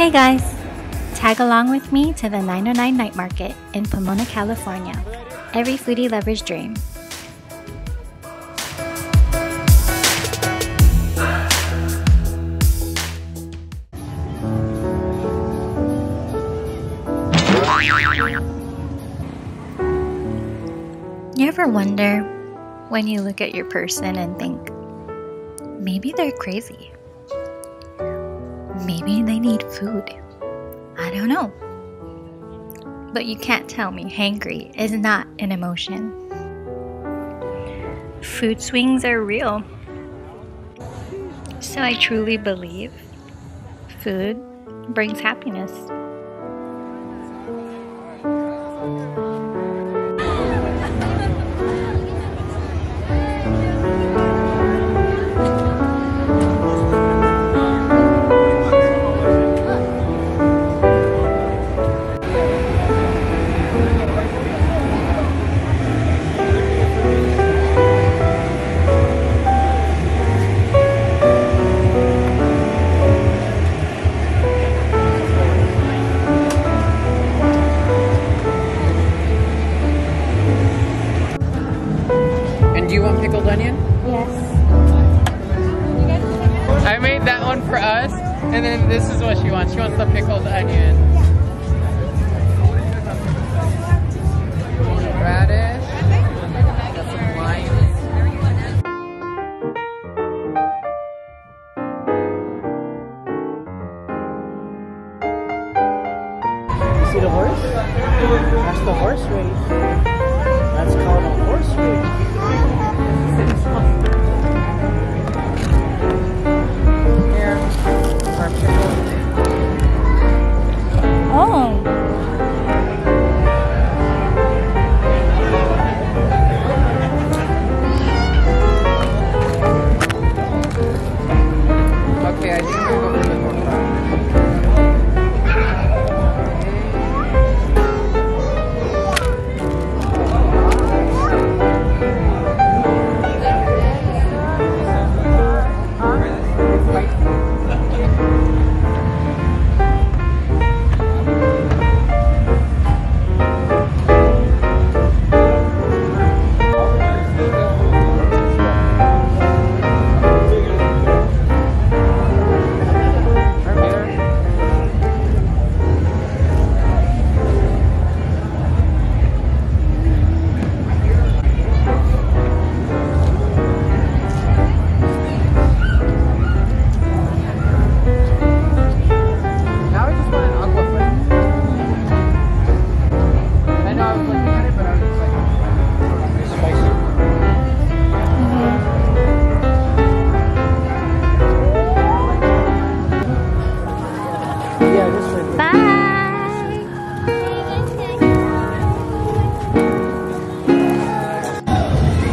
Hey guys! Tag along with me to the 909 Night Market in Pomona, California. Every foodie lover's dream. You ever wonder when you look at your person and think, maybe they're crazy? Maybe they need food. I don't know. But you can't tell me hangry is not an emotion. Food swings are real. So I truly believe food brings happiness. I made that one for us, and then this is what she wants. She wants the pickled onion. Radish. You see the horse? That's the horse race.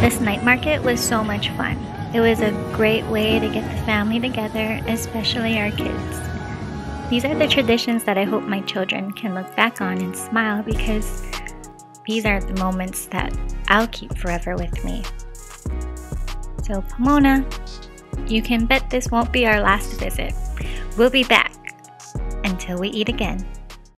This night market was so much fun. It was a great way to get the family together, especially our kids. These are the traditions that I hope my children can look back on and smile because these are the moments that I'll keep forever with me. So, Pomona, you can bet this won't be our last visit. We'll be back until we eat again.